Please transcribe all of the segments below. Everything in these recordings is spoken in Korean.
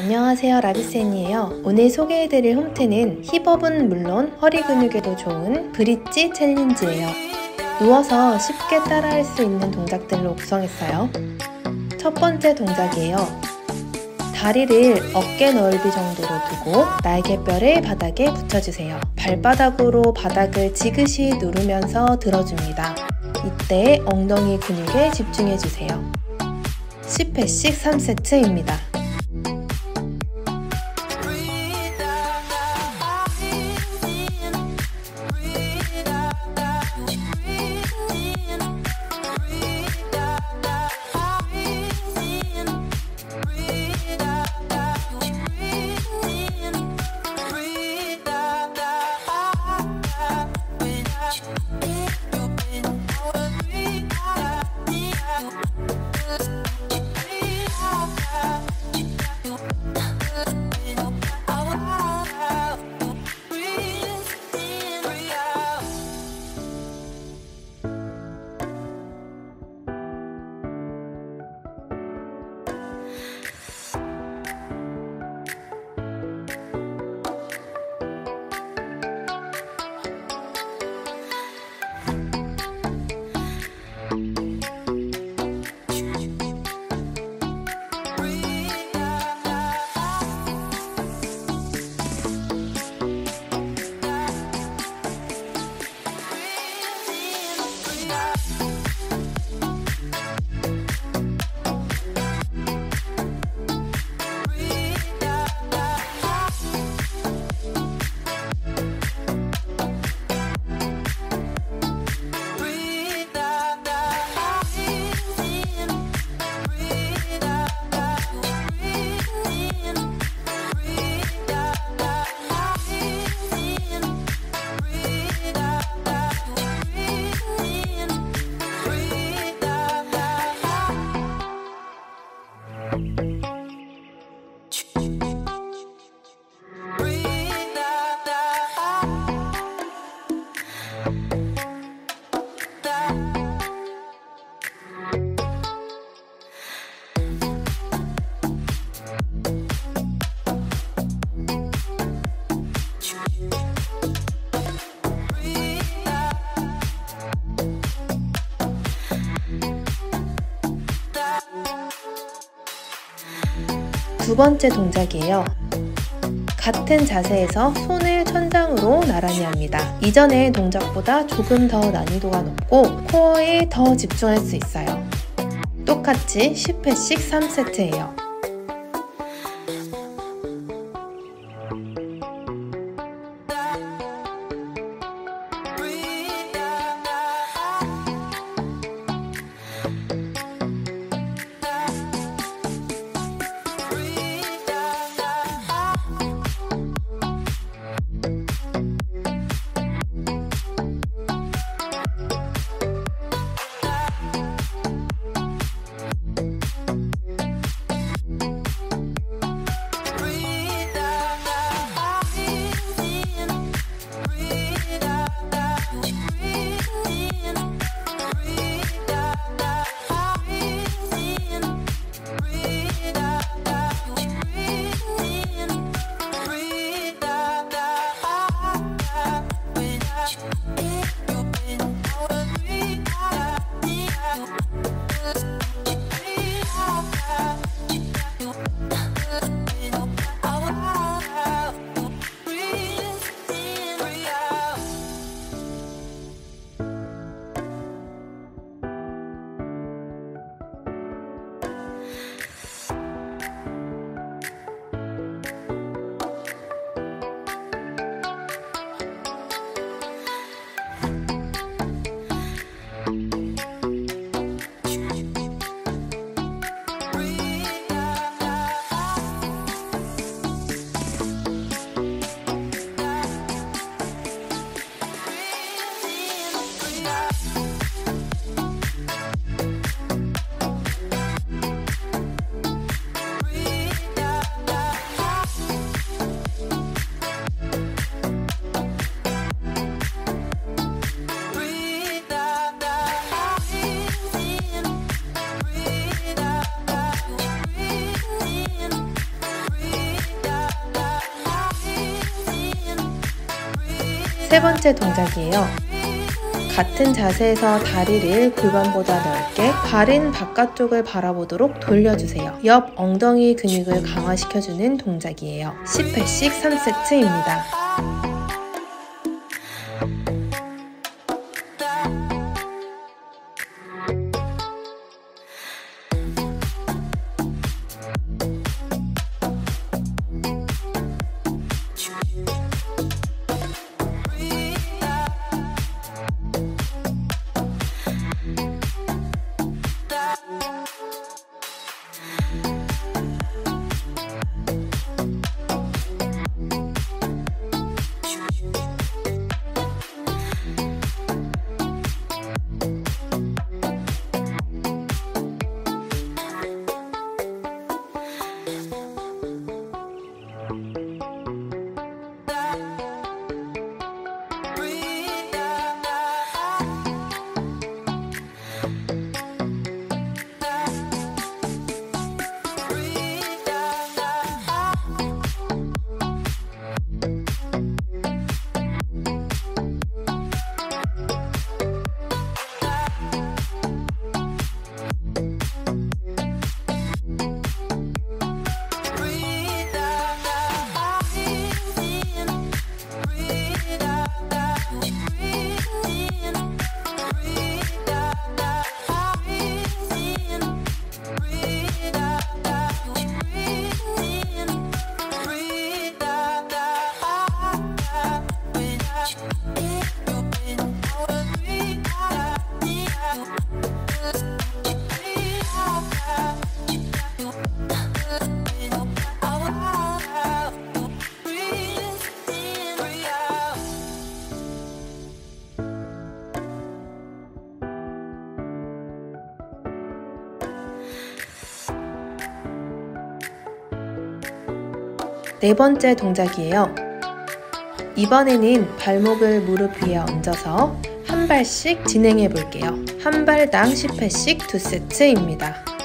안녕하세요 라비센이에요. 오늘 소개해드릴 홈트는 힙업은 물론 허리 근육에도 좋은 브릿지 챌린지예요. 누워서 쉽게 따라할 수 있는 동작들로 구성했어요. 첫 번째 동작이에요. 다리를 어깨 넓이 정도로 두고 날개뼈를 바닥에 붙여주세요. 발바닥으로 바닥을 지그시 누르면서 들어줍니다. 이때 엉덩이 근육에 집중해주세요. 10회씩 3세트입니다 번째 동작이에요. 같은 자세에서 손을 천장으로 나란히 합니다. 이전의 동작보다 조금 더 난이도가 높고 코어에 더 집중할 수 있어요. 똑같이 10회씩 3세트예요. 세 번째 동작이에요. 같은 자세에서 다리를 골반보다 넓게 발은 바깥쪽을 바라보도록 돌려주세요. 옆 엉덩이 근육을 강화시켜주는 동작이에요. 10회씩 3세트입니다. 네 번째 동작이에요. 이번에는 발목을 무릎 위에 얹어서 한 발씩 진행해 볼게요. 한 발당 10회씩 2세트입니다.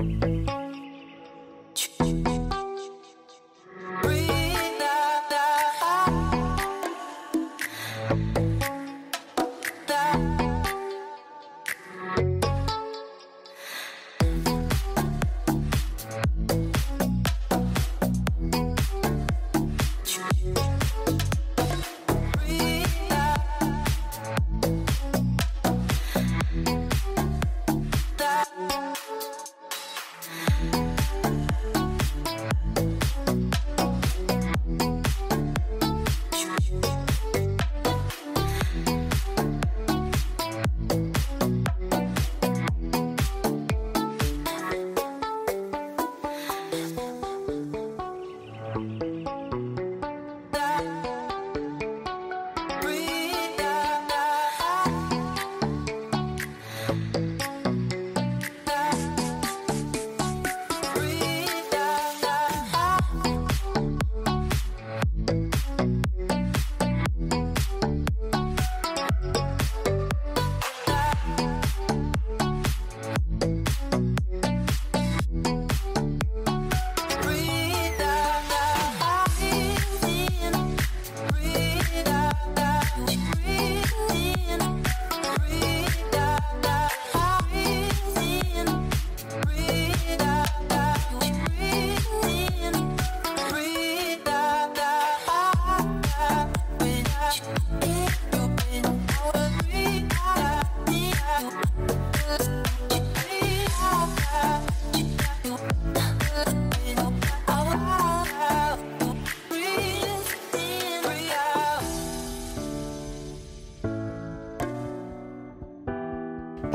Música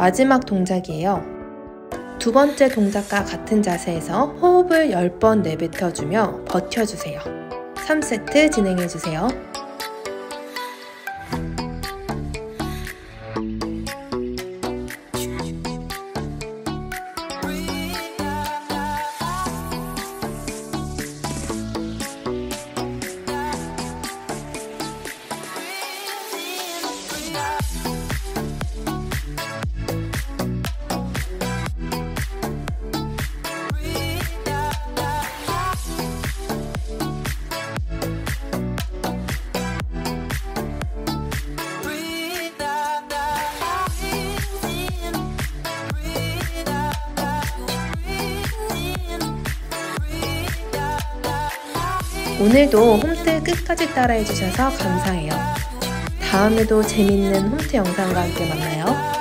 마지막 동작이에요. 두 번째 동작과 같은 자세에서 호흡을 10번 내뱉어주며 버텨주세요. 3세트 진행해주세요. 오늘도 홈트 끝까지 따라해 주셔서 감사해요. 다음에도 재밌는 홈트 영상과 함께 만나요.